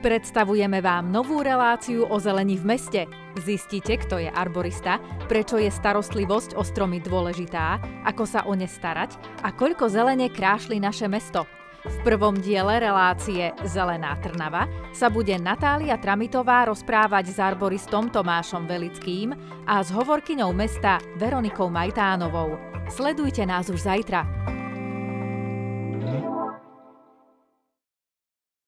Predstavujeme vám novú reláciu o zelení v meste. Zistite, kto je arborista, prečo je starostlivosť o stromy dôležitá, ako sa o ne starať a koľko zelene krášli naše mesto. V prvom diele relácie Zelená Trnava sa bude Natália Tramitová rozprávať s arboristom Tomášom Velickým a s hovorkyňou mesta Veronikou Majtánovou. Sledujte nás už zajtra.